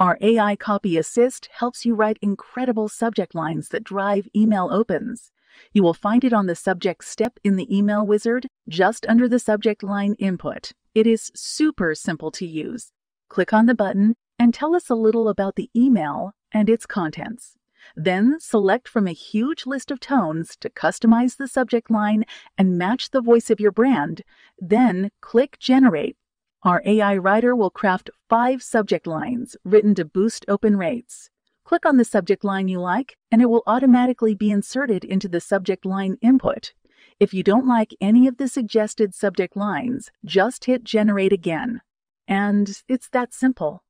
Our AI Copy Assist helps you write incredible subject lines that drive email opens. You will find it on the subject step in the email wizard just under the subject line input. It is super simple to use. Click on the button and tell us a little about the email and its contents. Then select from a huge list of tones to customize the subject line and match the voice of your brand. Then click Generate. Our AI writer will craft five subject lines written to boost open rates. Click on the subject line you like, and it will automatically be inserted into the subject line input. If you don't like any of the suggested subject lines, just hit Generate again. And it's that simple.